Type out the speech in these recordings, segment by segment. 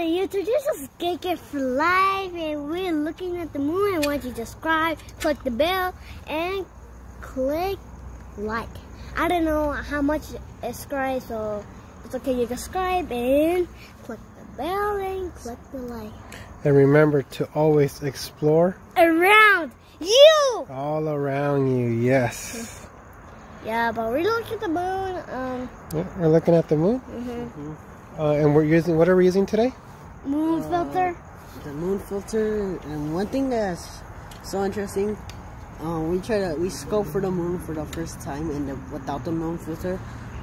YouTube, this is Geek for Life, and we're looking at the moon. And once you subscribe, click the bell, and click like. I don't know how much it subscribe, so it's okay. You subscribe and click the bell and click the like. And remember to always explore Around you. all around you. Yes. Yeah, but we're looking at the moon. Um, Yeah, we're looking at the moon, mhm. uh, and we're using what are we using today? Moon filter. the moon filter and one thing that's so interesting um, we try to we scope for the moon for the first time and the, without the moon filter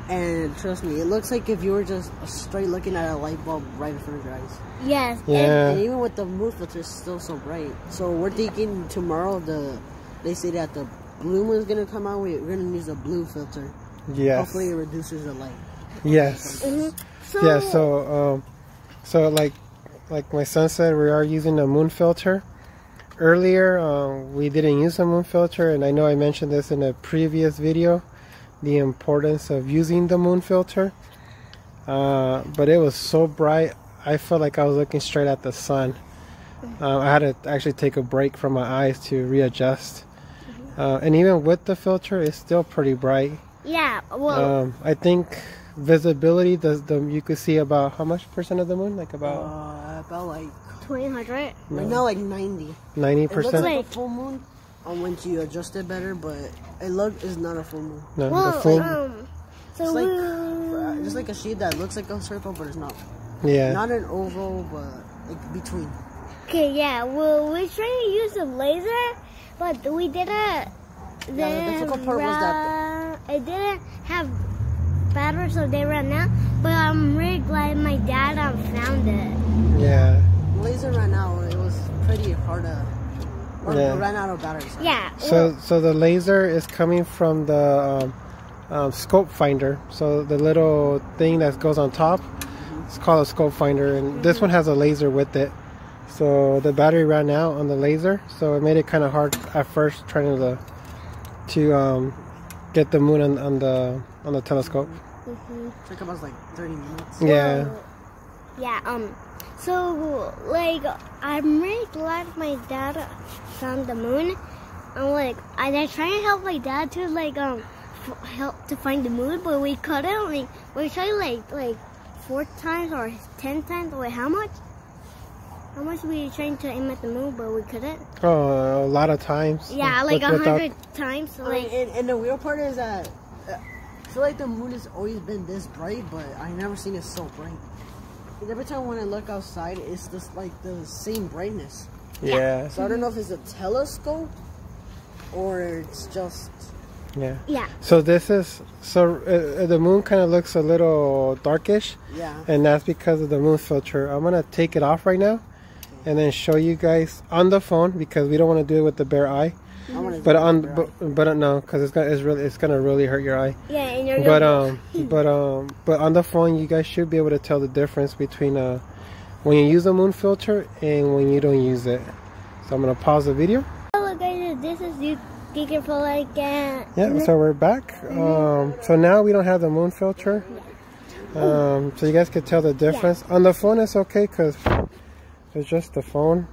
and trust me it looks like if you were just straight looking at a light bulb right in front of your eyes Yes. Yeah. and even with the moon filter it's still so bright so we're thinking tomorrow the they say that the blue moon's gonna come out we're gonna use a blue filter Yes. hopefully it reduces the light Yes. mhm. So, Yeah. So, um, so like, like my son said, we are using a moon filter. Earlier, um, we didn't use a moon filter, and I know I mentioned this in a previous video, the importance of using the moon filter. Uh, but it was so bright, I felt like I was looking straight at the sun. Uh, I had to actually take a break from my eyes to readjust. Uh, and even with the filter, it's still pretty bright. yeah. Well, Um, I think visibility, the, the you could see about how much percent of the moon? Like about uh, about like twenty hundred. right now like 90 ninety looks percent. like a full moon um, once you adjust it better, but it look is not a full moon. No, Well, the full. um, so It's like uh, just like a shape that looks like a circle, but it's not. yeah. Not an oval, but like between. Okay, yeah. Well, we're trying to use a laser, but we didn't. the difficult part was run- it didn't have battery, so they ran out. But I'm really glad my dad um, found it. yeah. Laser ran out. It was pretty hard to. Or Yeah. ran out of batteries. Yeah. So so the laser is coming from the um, um, scope finder. So the little thing that goes on top, it's called a scope finder, and this one has a laser with it. So the battery ran out on the laser, so it made it kind of hard at first trying to to um, get the moon on, on the on the telescope. Mhm. It took about like 30 minutes. Yeah. Well, yeah. Um. So like, I'm really glad my dad found the moon. I'm like, I I trying to help my dad to like um f- help to find the moon, but we couldn't. Like we tried like like four times or ten times. Wait, how much? How much we trying to aim at the moon, but we couldn't. Oh, a lot of times. Yeah, like a hundred times. So, I mean, like, and, and the weird part is that uh, I feel like the moon has always been this bright, but I never seen it so bright. And every time when I look outside, it's just like the same brightness. Yeah. So I don't know if it's a telescope or it's just Yeah. yeah. So this is so uh, the moon kind of looks a little darkish, yeah. and that's because of the moon filter. I'm gonna take it off right now, and then show you guys on the phone because we don't want to do it with the bare eye. I wanna But on it but, but uh, no, because it's gonna it's really it's gonna really hurt your eye. Yeah, and you're But um but um but on the phone you guys should be able to tell the difference between uh when you use a moon filter and when you don't use it. So I'm gonna pause the video. Hello guys, this is you geeking for like uh, Yeah, so we're back. Um, so now we don't have the moon filter. Um, so you guys could tell the difference. On the phone, it's okay because it's just the phone.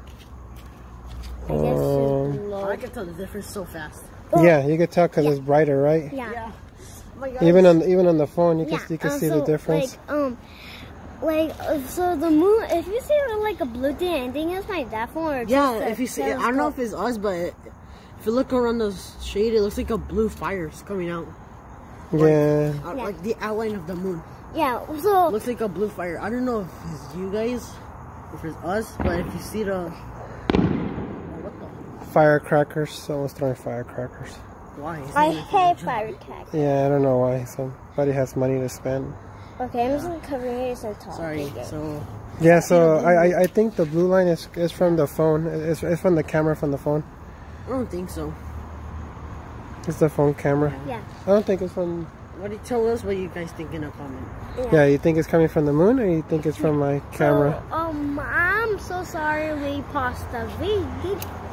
I Um. I can tell the difference so fast. yeah, you can tell because it's brighter, right? Yeah. Yeah. Oh my God. Even on even on the phone, you can Yeah, you can um, see so, the difference. Like, um, like so the moon. If you see like a blue thing, I think it's my dad phone. Or Yeah, just if you see, I don't know if it's us, but if you look around the shade, it looks like a blue fire's coming out. yeah, Uh, Yeah. Like the outline of the moon. Yeah. So looks like a blue fire. I don't know if it's you guys, if it's us, but if you see the. What the? firecrackers. Someone's throwing firecrackers. Why? It's I hate firecrackers. Yeah, I don't know why. Somebody has money to spend. Okay, I'm just gonna cover your ears and talk. Sorry. Okay. So Yeah, so I, I, I think the blue line is is from the phone. It's, it's from the camera from the phone. I don't think so. It's the phone camera. Yeah. I don't think it's from. What do you tell us? What you guys think in a comment? Yeah, you think it's coming from the moon, or you think it's from my camera? So, um, I'm so sorry we paused the vi-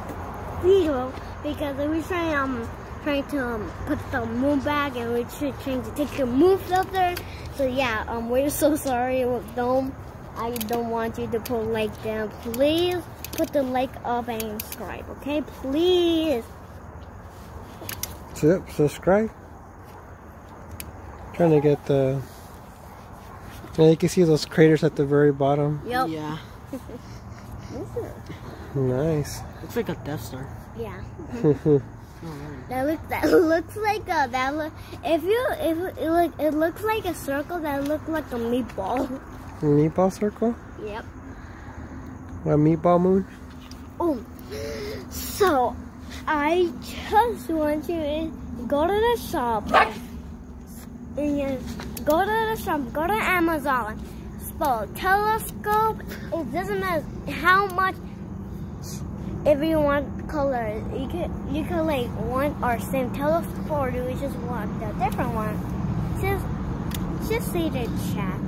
video because we were trying um trying to um, put the moon back and we are trying to take the moon filter. So yeah, um, we're so sorry with them. I don't want you to put like down. Please put the like up and subscribe, okay? Please. Yep, subscribe. Trying to get the. Yeah, you can see those craters at the very bottom. Yep. Yeah. Nice. Looks like a Death Star. Yeah. That looks that looks like a that look if you if it look it looks like a circle that looks like a meatball. meatball circle? Yep. A meatball moon? Oh, so I just want you to go to the shop and you go to the shop, go to Amazon, spell telescope. It doesn't matter how much. If you want color, you can you can like one or same telescope, or do you just want a different one? Just just say the chat.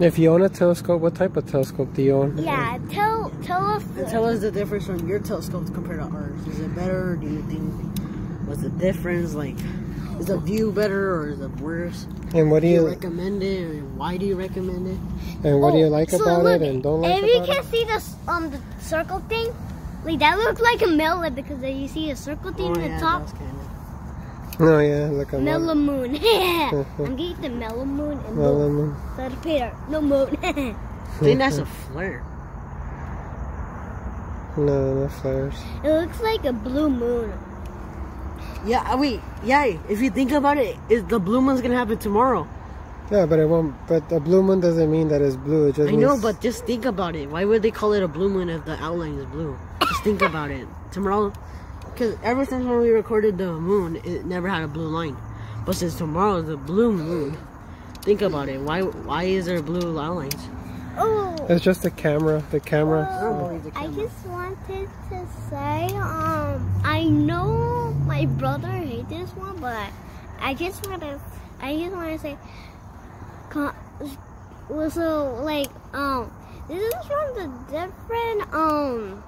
If you own a telescope, what type of telescope do you own? Yeah, tell tell us. And tell us the difference from your telescopes compared to ours. Is it better? Do you think what's the difference? Like, is the view better or is it worse? And what do Do you you recommend it? Or why do you recommend it? and what do you Oh, like so about look, it and don't like If you can see this um the circle thing, like that looks like a melon because then you see a circle thing oh, at yeah, the top. that's kinda. No, yeah, look at Mellow melon. moon. yeah. I'm getting the mellow moon and moon. Melon moon. So the Peter, no moon. I think that's a flare. No, no flares. it looks like a blue moon. Yeah, uh, wait, yeah. If you think about it, is the blue moon's gonna happen tomorrow? Yeah, but it won't. But a blue moon doesn't mean that it's blue. It just I know, but just think about it. Why would they call it a blue moon if the outline is blue? Just think about it. Tomorrow, because ever since when we recorded the moon, it never had a blue line. But since tomorrow is a blue moon, think about it. Why why is there blue outlines? Oh. it's just the camera. The camera. I don't believe I just wanted to say, um, I know my brother hates this one, but I just want to, I just want to say, co- well, so like, um, this is from the different, um,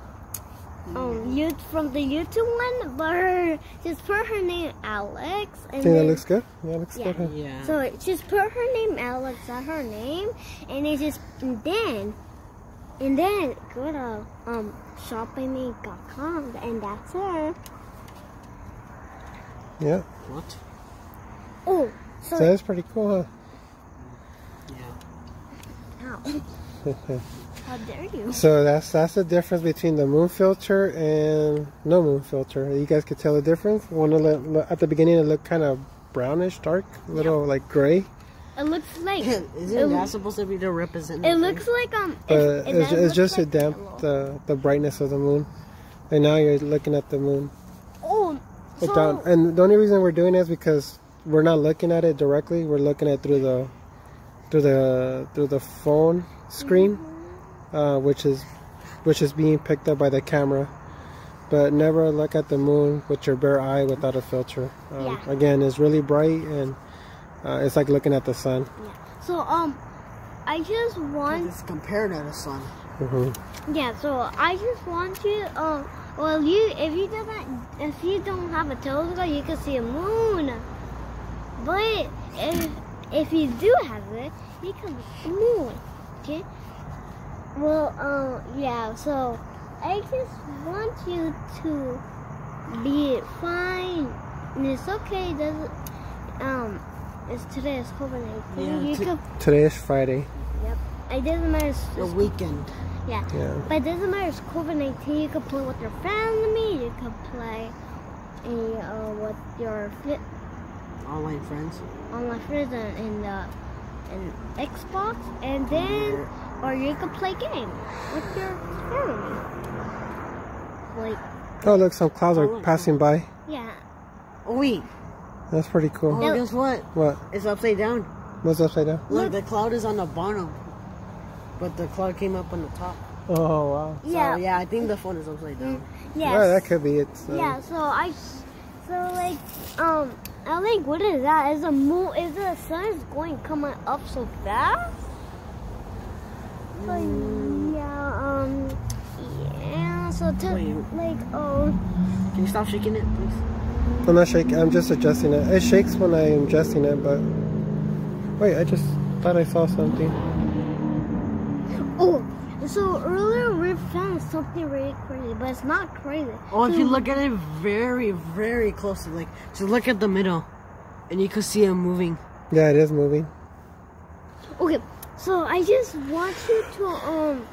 um, you from the YouTube one, but her just put her name Alex, and Think that looks good? Yeah, looks Yeah. good. huh? Yeah. so it just put her name Alex at her name, and it just and then, and then go to um shoppingme.com, and that's her. Yeah. what? Oh, so, So that's pretty cool, Yeah. Ow, how dare you? so that's that's the difference between the moon filter and no moon filter. You guys could tell the difference. One to look, look- at the beginning it looked kind of brownish, dark, a little like gray. It looks like Isn't it, that supposed to be the representative? it looks like um. But it, it it's, it's look just to damp the the brightness of the moon. And now you're looking at the moon. Oh, so and the only reason we're doing it is because we're not looking at it directly. We're looking at it through the through the through the phone screen, uh, which is which is being picked up by the camera. But never look at the moon with your bare eye without a filter. Um, Yeah. Again, it's really bright and uh, it's like looking at the sun. so um, I just want It's compared to the sun. hmm Yeah, so I just want you. Um, well, you if you doesn't if you don't have a telescope, you can see a moon. But if if you do have it, you can see the. Okay. Well, um, yeah. So I just want you to be fine. And it's okay. Doesn't um, it's today is COVID nineteen. Yeah, can. Today is Friday. Yep. It doesn't matter. It's, The weekend. yeah. Yeah. But it doesn't matter. It's COVID nineteen. You can play with your family. You can play uh, uh, with your fit Online friends. online friends and in the in Xbox, and then or you can play game with your family. Like Oh, look, some clouds Oh, are look. passing by. yeah, Oh wait. That's pretty cool. Oh, No. guess what? What? It's upside down. What's upside down? Look, the cloud is on the bottom, but the cloud came up on the top. Oh, wow. yeah, So, yeah, I think the phone is upside down. yes. Yeah, that could be it. So. Yeah, so I, so like, um, I think what is that? Is the moon? Is the sun is going coming up so fast? So yeah, um, yeah. So to Wait. like, oh, Can you stop shaking it, please? I'm not shaking. I'm just adjusting it. It shakes when I'm adjusting it, but wait, I just thought I saw something. Oh, so earlier we found something really crazy, but it's not crazy. Oh, if you look at it very, very closely, like just look at the middle, and you can see it moving. Yeah, it is moving. Okay, so I just want you to um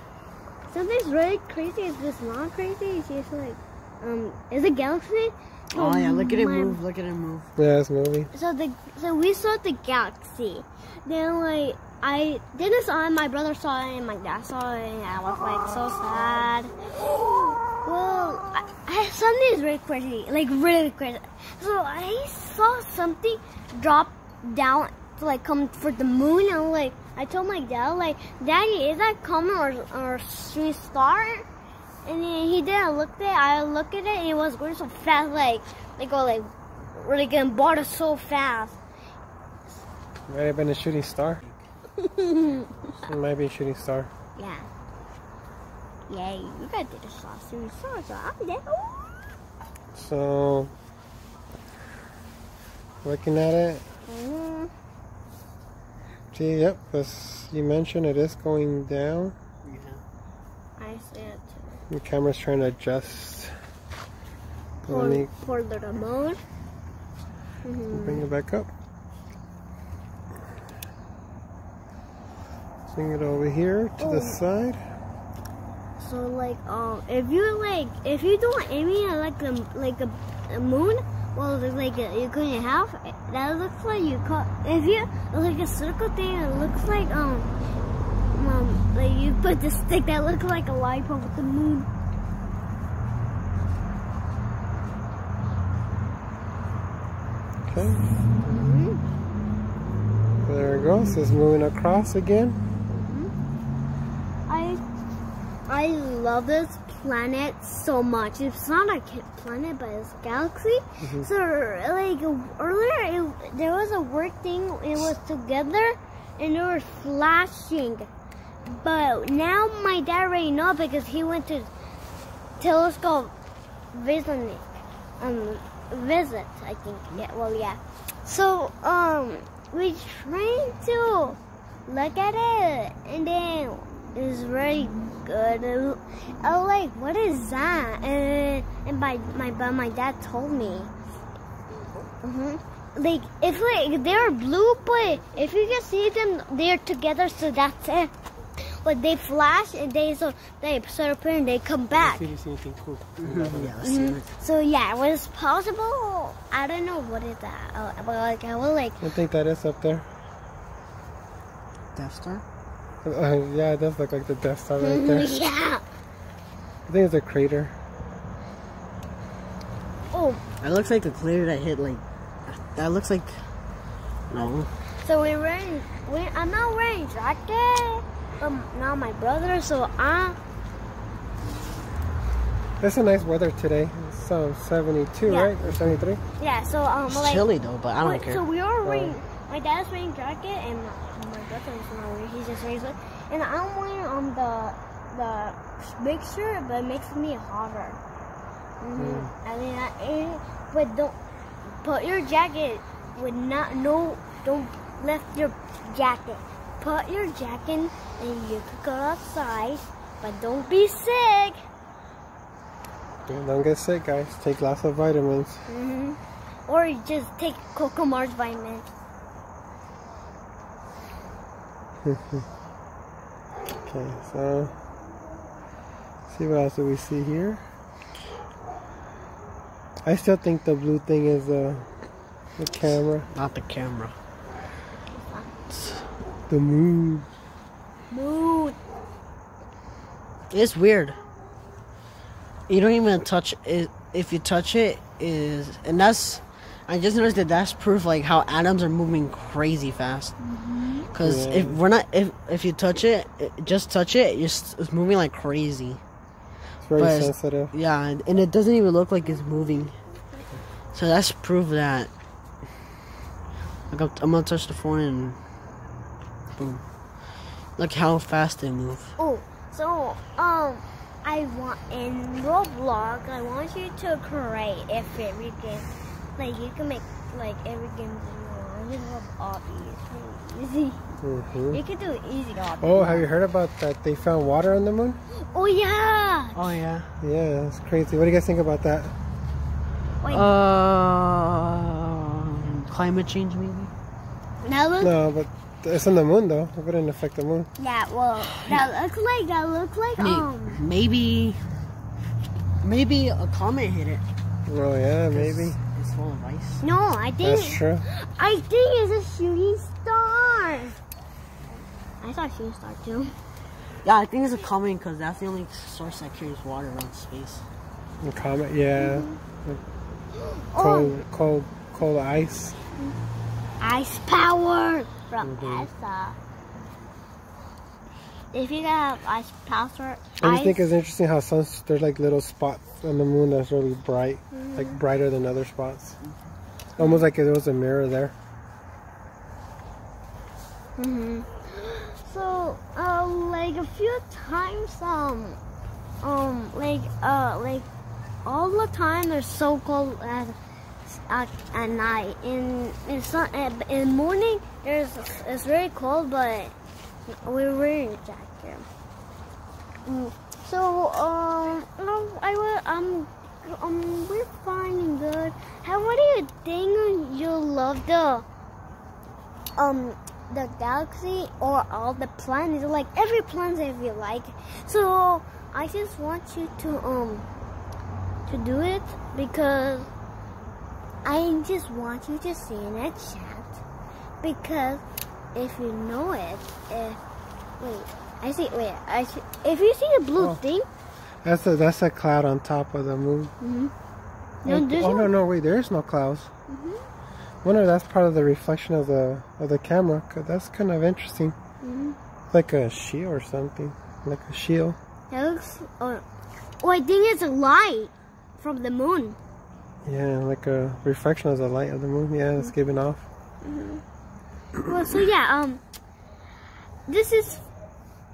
something's really crazy. Is this not crazy. It's just like um is a galaxy. Oh yeah, look at it move. Look at it move. Yeah, it's moving. So the so we saw the galaxy. Then like I didn't saw it. My brother saw it, and my dad saw it, and I was like so sad. Well, I, I, something is really crazy, like really crazy. So I saw something drop down to like come for the moon, and like I told my dad, like, Daddy, is that comet or or shooting star? And then he didn't look at it. I looked at it, and it was going so fast, like like go like really getting bored so fast. Might have been a shooting star. It might be a shooting star. Yeah. Yeah, you guys did a sauce shooting star, so I'm dead. So, looking at it, Mm, see, yep, as you mentioned, it is going down. Yeah. I see it too. The camera's trying to adjust. For, me for the remote. Mhm. bring it back up. It over here to the Oh. side. So like um if you like if you don't aiming at like the like a, a moon well it's like a, you couldn't have that looks like you cut if you like a circle thing it looks like um um like you put the stick that looks like a lollipop with the moon. Okay, Mhm. there it goes. It's moving across again. I I love this planet so much. It's not a planet, but it's a galaxy. Mhm. So like earlier, it, there was a weird thing. It was together, and it was flashing. But now my dad already know because he went to telescope visit. Um, visit. I think. Yeah. Well, yeah. So um, we trying to look at it, and then it's really good. It- I was like, what is that? And and my my but my dad told me. hmm Like if like they're blue, but if you can see them, they're together, so that's it. But they flash and they so they disappear and they come back. You see anything cool. yeah, let's. Mhm. So yeah, it was possible. I don't know what is that, uh, but like I was like, I think that is up there. Death Star. Uh, yeah, it does look like the Death Star right there. yeah. I think it's a crater. Oh, It looks like a clear that hit like. That looks like. No. so we're wearing. We, I'm not wearing jacket. Um, now my brother. So I. It's a nice weather today. It's um, 72, Yeah. right? Or 73? Yeah. So um, It's like. chilly though, but I don't wait, care. So we are wearing. My dad's wearing jacket and my, my brother is not wearing. He's just sweat. And I'm wearing um the the big shirt, but it makes me hotter. Mm-hmm. I mean, I, but don't put your jacket with not no. Don't lift your jacket. Put your jacket and you could go outside, but don't be sick. Don't get sick, guys. Take lots of vitamins. hmm Or just take Coco Mars vitamin. Okay, so see what else do we see here? I still think the blue thing is uh, the camera, Not the camera. the moon. Mood. It's weird. You don't even touch it. If you touch it, is and that's. I just noticed that that's proof like how atoms are moving crazy fast. Because Yeah. if we're not, if if you touch it, it- just touch it, you're, s- it's moving like crazy. It's very But- sensitive. Yeah, and, and it doesn't even look like it's moving. So that's proof that. Like I'm, I'm gonna touch the phone and boom. Look how fast they move. Oh, so um, I want in Roblox. I want you to create a favorite game. Like you can make like every game you want. This is obvious. Easy. hmm You can do it easy. on Oh, have you heard about that? They found water on the moon. Oh yeah. Oh yeah. Yeah, that's crazy. What do you guys think about that? Wait, Uh, climate change maybe. that looks. No, but it's on the moon though. It wouldn't affect the moon. Yeah, well, that looks like that looks like May- um. Maybe. Maybe a comet hit it. Oh yeah, maybe. It's full of ice. No, I think That's true. I think it's a shooting star. I saw a shooting star too. Yeah, I think it's a comet because that's the only source that carries water around space. A comet, yeah. Oh, Cold, cold, cold ice. ice power from Mhm. ESA. If you got ice power, I just think it's interesting how some there's like little spots on the moon that's really bright, like brighter than other spots. Almost like there was a mirror there. hmm So, uh, like a few times, um, um, like, uh, like all the time they're so cold at at, at night. In in sun in morning, there's it's very cold, but we're wearing jacket. Mm. So, um, no, I will, um, um, we're fine and good. How, what do you think you love the, um, the galaxy or all the planets? Like every planet if you like. So, I just want you to, um, to do it because I just want you to see in a chat because if you know it, if wait, I see. Wait, I see, if you see the blue Oh. thing, That's a that's a cloud on top of the moon. mm-hmm. no, oh, oh, no, no, wait, there is no clouds. Mhm. Wonder if that's part of the reflection of the of the camera. Cause that's kind of interesting, Mhm. like a shield or something, like a shield. That looks. Oh, oh, I think it's a light from the moon. Yeah, like a reflection of the light of the moon. Yeah, it's giving off. Well, so yeah, um, this is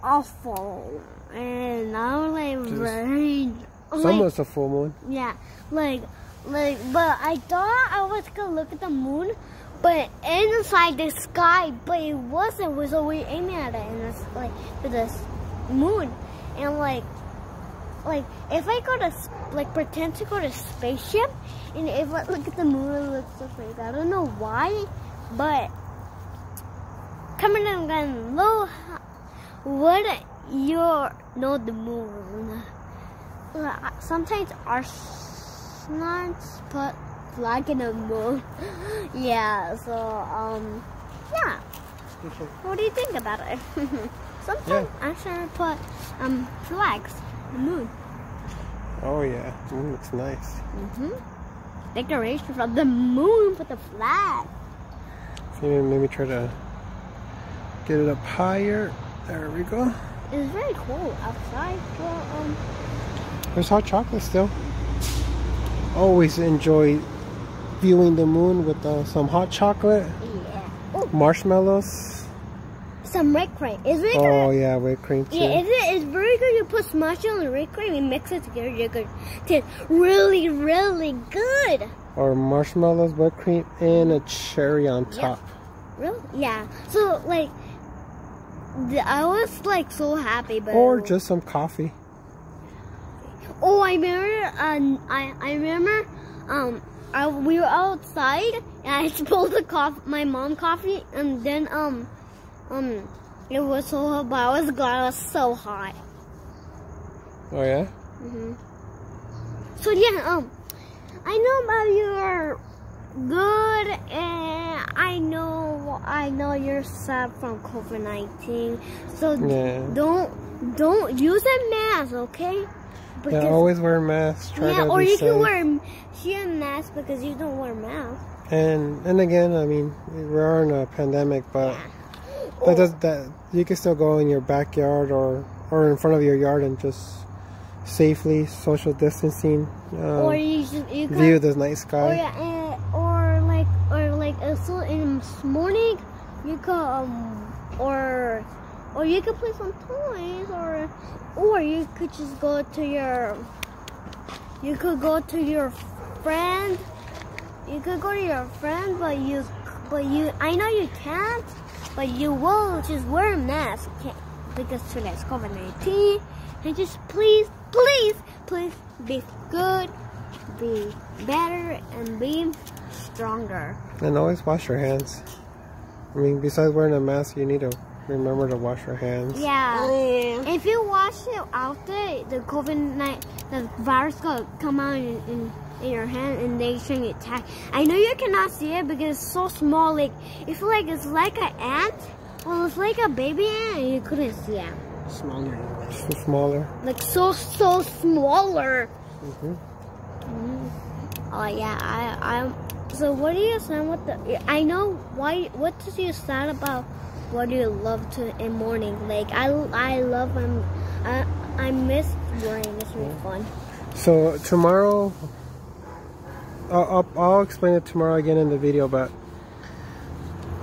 awful, and I'm like Just- very. It's like, almost a full moon. Yeah, like, like, but I thought I was gonna look at the moon, but inside the sky, but it wasn't. So we aiming at it, and it's like to the moon, and like, like if I go to like pretend to go to spaceship, and if I look at the moon, it looks so fake. I don't know why, but coming in again, low, would you know the moon? Sometimes astronauts put flag in the moon. yeah, so um, yeah. What do you think about it? Sometimes astronauts put um flags in the moon. Oh yeah, moon looks nice. Mm-hmm. Decoration from the moon with the flag. So maybe, maybe try to get it up higher. There we go. It's very cool outside. Well, um, There's hot chocolate still. Always enjoy viewing the moon with uh, some hot chocolate, yeah. Marshmallows. some red cream. Is it Oh good? yeah, whipped cream too. Yeah, is it? It's very good. You put marshmallow and red cream and mix it together. You're good. Tastes really, really good. Or marshmallows, whipped cream, and a cherry on top. Really? Yeah. So like, I was like so happy, but Or just some coffee. oh, I remember. Um, I I remember. Um, I, we were outside and I spilled the coffee, my mom coffee, and then um, um, it was so hot, but I was glad it was so hot. Oh yeah. hmm So yeah, um, I know about your good, and I know I know you're sad from COVID nineteen. So Yeah. don't don't use a mask, okay? Yeah, always wear masks. Try yeah, or you safe. can wear a mask because you don't wear a mask. And and again, I mean, we are in a pandemic, but Yeah. that does that you can still go in your backyard or or in front of your yard and just safely social distancing um, or you should, you can view the night sky. yeah, eh, or like or like also in morning you could um or or you could play some toys or or you could just go to your you could go to your friend you could go to your friend but you but you I know you can't but you will just wear a mask because today's COVID-19. And just please, please, please be good, be better, and be stronger. And always wash your hands. I mean, besides wearing a mask, you need to remember to wash your hands. Yeah. Oh, yeah. If you wash it out there, the COVID-19, the virus will come out in, in, in your hand and they can attack. I know you cannot see it because it's so small. Like, if like it's like an ant, well, it's like a baby ant and you couldn't see it. Smaller. So smaller. Like so, so smaller. hmm Oh yeah, I, I'm. So what do you say with the? I know why. What does you say about what do you love to in morning? Like I, I love. I'm. I, I miss morning. It's really fun. So tomorrow, I'll, I'll, I'll explain it tomorrow again in the video, but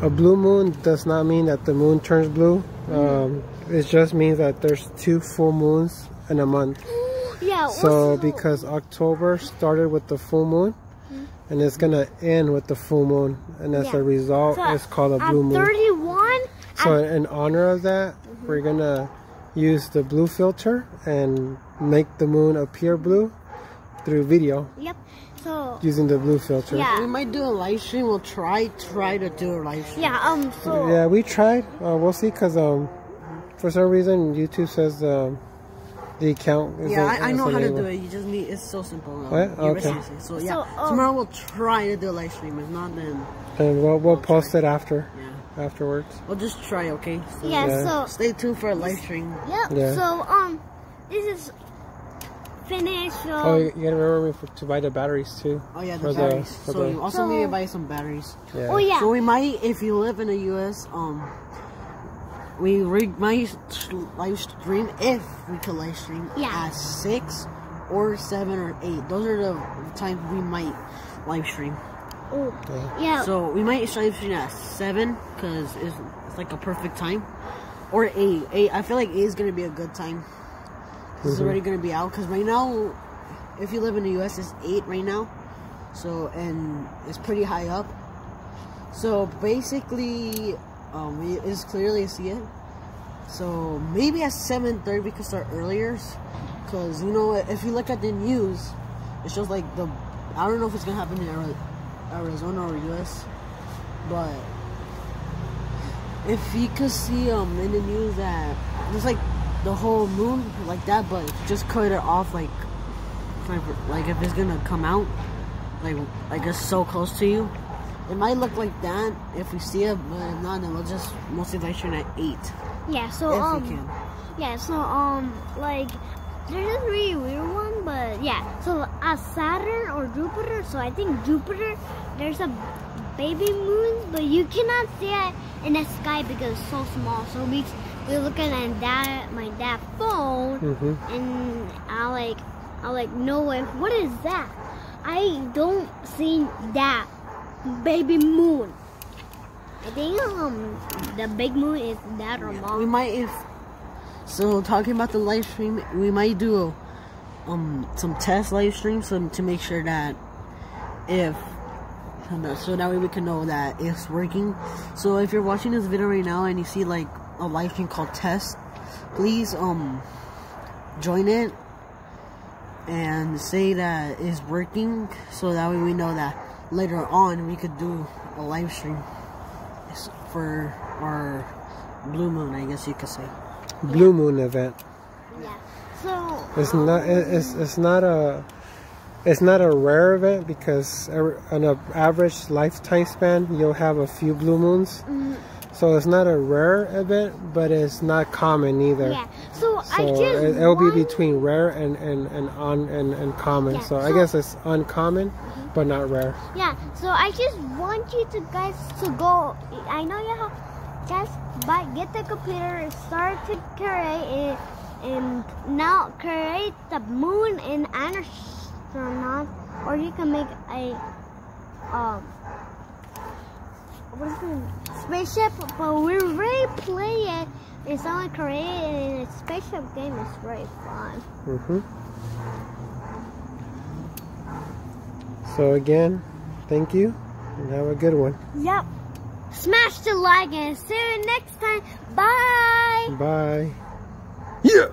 a blue moon does not mean that the moon turns blue. Um, it just means that there's two full moons in a month. Yeah. So also- because October started with the full moon, and it's gonna end with the full moon, and as Yeah. a result, So, it's called a I'm blue moon. 31. So I'm- in honor of that, we're gonna use the blue filter and make the moon appear blue through video Yep. So using the blue filter. Yeah. We might do a live stream. We'll try try to do a live stream. Yeah. Um. So Yeah, we tried. Uh, we'll see, cause um, for some reason YouTube says um, the account. Is Yeah, I, I know how to do it. You just need it's so simple. Um, What? Okay. So yeah, So, um, tomorrow we'll try to do a live stream. If not, then And we'll we'll post it after yeah, afterwards. we'll just try. Okay. So yeah. Yeah. So Stay tuned for a live stream. yep. Yeah. So um, this is finished. So, Oh, you, you gotta remember me for, to buy the batteries too. Oh yeah, the For the- batteries. so the- you also So- need to buy some batteries. Yeah. oh yeah. So we might, if you live in the U.S., um, we re- might live stream if we could live stream Yeah. at six or seven or eight. Those are the times we might live stream. oh, Yeah. yeah. So we might live stream at seven because it's, it's like a perfect time, or eight. Eight. I feel like eight is gonna be a good time. It's Mhm. already gonna be out because right now, if you live in the U.S., it's eight right now. So and it's pretty high up. So basically, um, it is clearly see it. So maybe at seven thirty we could start earlier, because you know if you look at the news, it shows like the I don't know if it's gonna happen in Arizona or U.S. But if you could see um in the news that it's like the whole moon like that, but just cut it off like kind like if it's gonna come out like like it's so close to you. It might look like that if we see it, but if not, then we'll just mostly light stream at eight yeah. So if um. we can. Yeah, so um like there's a really weird one, but yeah. So uh, Saturn or Jupiter. So I think Jupiter, there's a baby moon, but you cannot see it in the sky because it's so small. So we we looking at that my dad phone, Mhm. and I like I like no way. What is that? I don't see that baby moon. I think um the big moon is that or mom. We might if so talking about the live stream, we might do um some test live streams so to make sure that if so that way we can know that it's working. So if you're watching this video right now and you see like a live stream called test, please um join it and say that it's working so that way we know that later on we could do a live stream for our blue moon I guess you could say. Blue moon event. Yeah. So It's not. It's it's not a. It's not a rare event because on an average lifetime span, you'll have a few blue moons. mm, So it's not a rare event, but it's not common either. yeah. So, I So just it, it'll be between rare and and and on and, and common. Yeah, So, I guess it's uncommon, but not rare. Yeah. So I just want you to guys to go. I know you have just buy get the computer, and start to create it, and now create the moon in astronaut, or you can make a um. What is it? Spaceship, but we really play it. And someone created it in a spaceship game. It's very fun. hmm So again, thank you, and have a good one. Yep. smash the like and see you next time. Bye. Bye. Yeah.